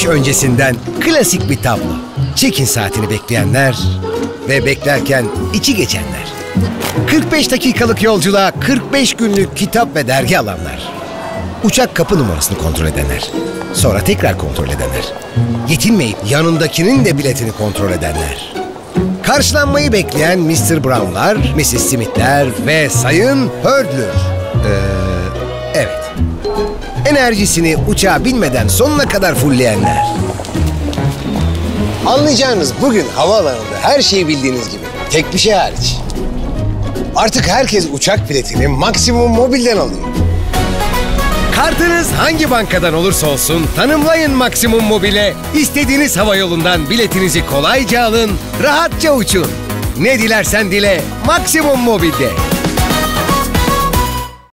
uçuş öncesinden klasik bir tablo. Check-in saatini bekleyenler ve beklerken içi geçenler. 45 dakikalık yolculuğa 45 günlük kitap ve dergi alanlar. Uçak kapı numarasını kontrol edenler. Sonra tekrar kontrol edenler. Yetinmeyip yanındakinin de biletini kontrol edenler. Karşılanmayı bekleyen Mr. Brown'lar, Mrs. Smith'ler ve Sayın Hurdler. Ee, evet. Enerjisini uçağa binmeden sonuna kadar fullleyenler. Anlayacağınız bugün havaalanında her şeyi bildiğiniz gibi. Tek bir şey hariç. Artık herkes uçak biletini maksimum mobilden alıyor. Kartınız hangi bankadan olursa olsun tanımlayın Maksimum Mobil'e. İstediğiniz hava yolundan biletinizi kolayca alın, rahatça uçun. Ne dilersen dile Maksimum Mobil'de.